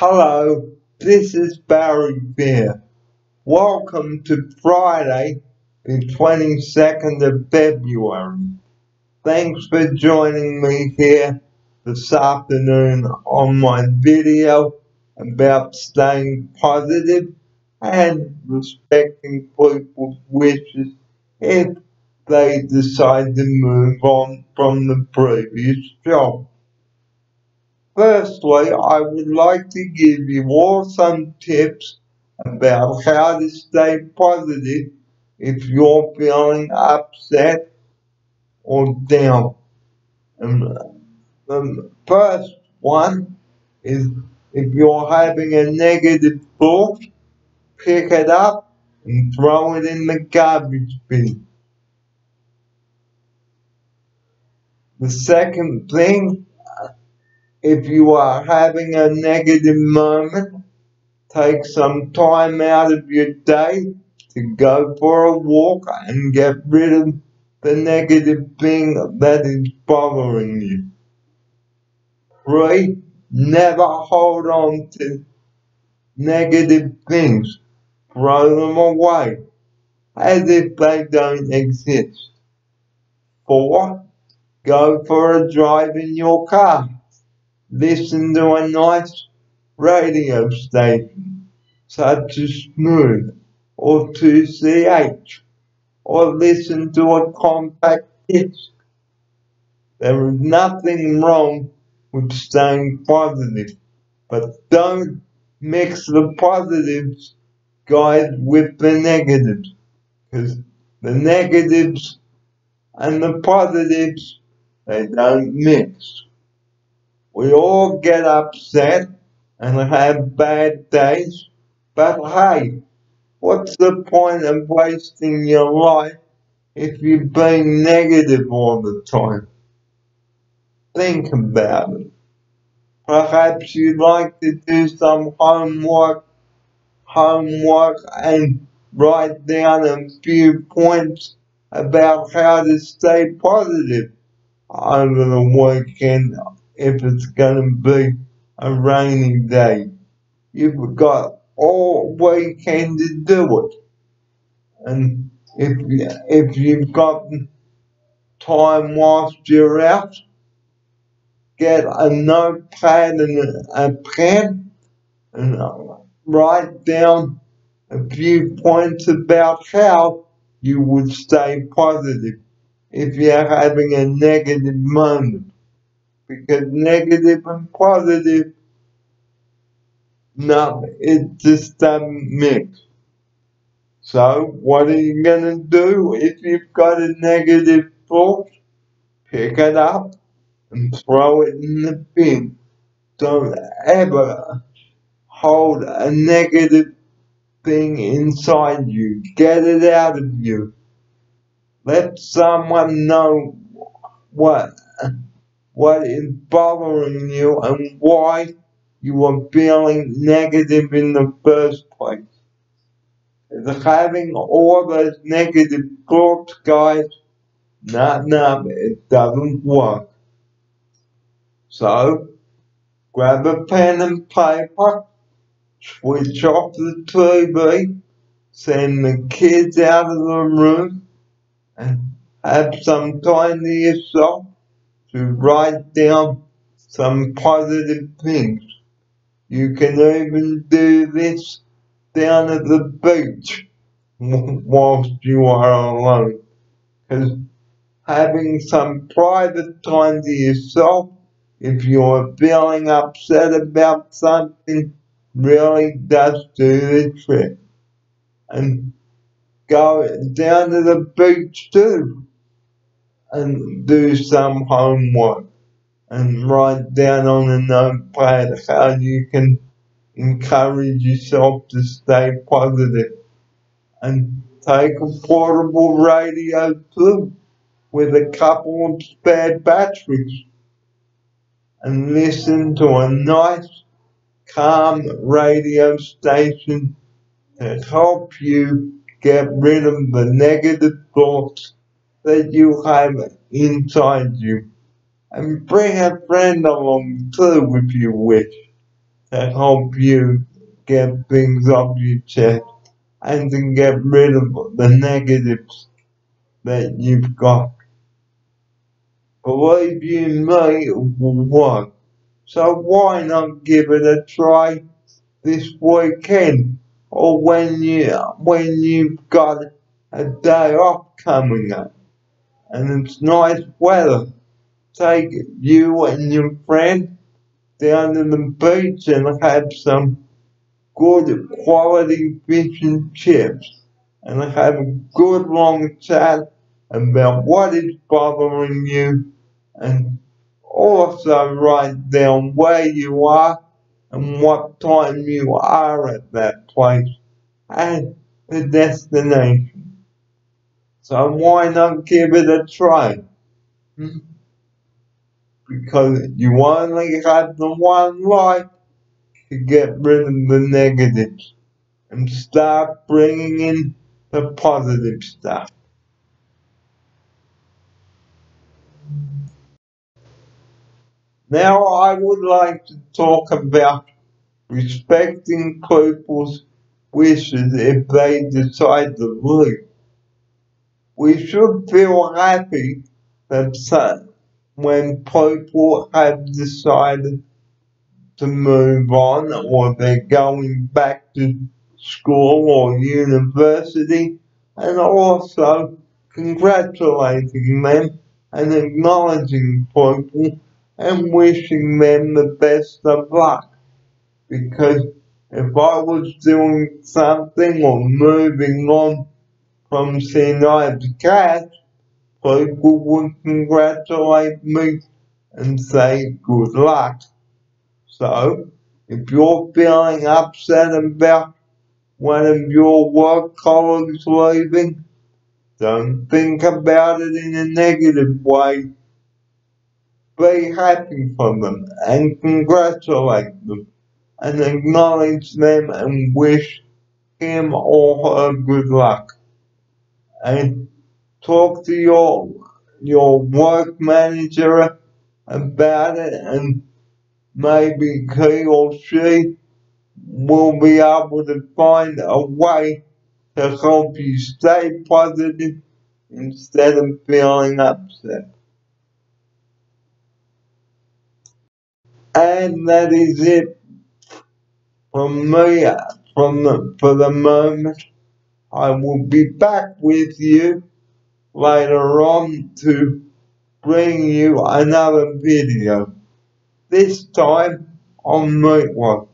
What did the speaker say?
Hello, this is Barry Fear. Welcome to Friday, the 22nd of February. Thanks for joining me here this afternoon on my video about staying positive and respecting people's wishes if they decide to move on from the previous job. Firstly, I would like to give you all some tips about how to stay positive if you're feeling upset or down. And the first one is if you're having a negative thought, pick it up and throw it in the garbage bin. The second thing if you are having a negative moment, take some time out of your day to go for a walk and get rid of the negative thing that is bothering you. Three, never hold on to negative things. Throw them away as if they don't exist. Four, go for a drive in your car listen to a nice radio station such as Smooth or 2CH or listen to a compact disc. There is nothing wrong with staying positive, but don't mix the positives, guys, with the negatives, because the negatives and the positives, they don't mix. We all get upset and have bad days, but hey, what's the point of wasting your life if you're being negative all the time? Think about it. Perhaps you'd like to do some homework, homework and write down a few points about how to stay positive over the weekend if it's going to be a rainy day. You've got all weekend to do it. And if, if you've got time whilst you're out, get a notepad and a pen and uh, write down a few points about how you would stay positive if you're having a negative moment because negative and positive, no, it just doesn't mix. So what are you to do if you've got a negative thought? Pick it up and throw it in the bin. Don't ever hold a negative thing inside you. Get it out of you. Let someone know what what is bothering you and why you are feeling negative in the first place. Is having all those negative thoughts, guys, not now, it doesn't work. So, grab a pen and paper, switch off the TV, send the kids out of the room, and have some time to yourself to write down some positive things. You can even do this down at the beach whilst you are alone. Because having some private time to yourself, if you're feeling upset about something, really does do the trick. And go down to the beach too and do some homework and write down on a notepad how you can encourage yourself to stay positive and take a portable radio too with a couple of spare batteries and listen to a nice calm radio station to help you get rid of the negative thoughts that you have inside you. And bring a friend along too if you wish. to help you get things off your chest and to get rid of the negatives that you've got. Believe you me, it will work. So why not give it a try this weekend or when you when you've got a day off coming up and it's nice weather. Take you and your friend down to the beach and have some good quality fish and chips and have a good long chat about what is bothering you and also write down where you are and what time you are at that place and the destination. So why not give it a try? Because you only have the one life to get rid of the negatives and start bringing in the positive stuff. Now I would like to talk about respecting people's wishes if they decide to leave. We should feel happy that some, when people have decided to move on or they're going back to school or university and also congratulating them and acknowledging people and wishing them the best of luck. Because if I was doing something or moving on from St. Oh, Ives Cash, people would congratulate me and say good luck. So, if you're feeling upset about one of your work colleagues leaving, don't think about it in a negative way be happy for them and congratulate them and acknowledge them and wish him or her good luck. And talk to your your work manager about it and maybe he or she will be able to find a way to help you stay positive instead of feeling upset. And that is it from me from the, for the moment. I will be back with you later on to bring you another video. This time on Meatloaf.